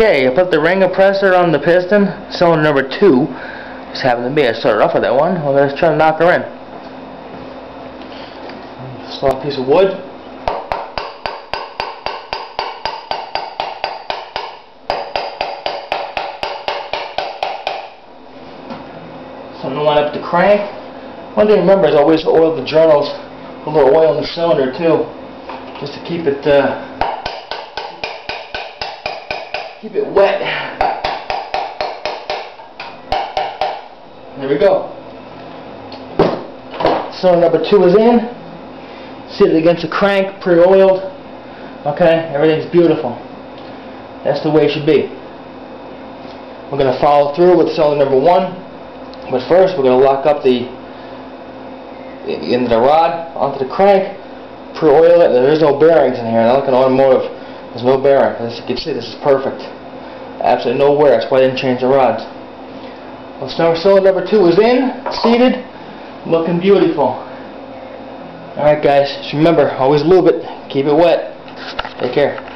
Okay, I put the ring compressor on the piston, cylinder number two. Just happened to be, I started off with that one. Well, let's try to knock her in. Soft piece of wood. Something to line up the crank. One thing to remember is always oil the journals, a little oil in the cylinder too, just to keep it uh, keep it wet. There we go. Cylinder number two is in. Sit it against the crank, pre-oiled. Okay, everything's beautiful. That's the way it should be. We're going to follow through with cylinder number one. But first, we're going to lock up the end of the rod onto the crank, pre-oil it. There's no bearings in here. Now look at automotive. There's no bearing. As you can see, this is perfect. Absolutely no wear. That's why I didn't change the rods. Well, cylinder number two is in, seated, looking beautiful. Alright guys, just remember, always lube it, keep it wet. Take care.